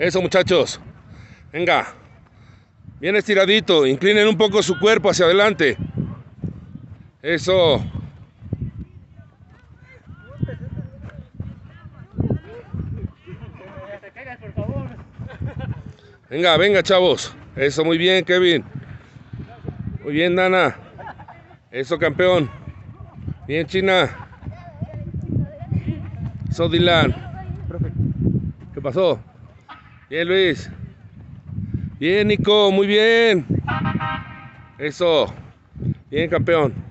Eso, muchachos. Venga. Bien estiradito. Inclinen un poco su cuerpo hacia adelante. Eso. Venga, venga, chavos. Eso, muy bien, Kevin. Muy bien, Nana. Eso, campeón. Bien, China. Eso, Dylan. ¿Qué pasó? Bien, Luis. Bien, Nico. Muy bien. Eso. Bien, campeón.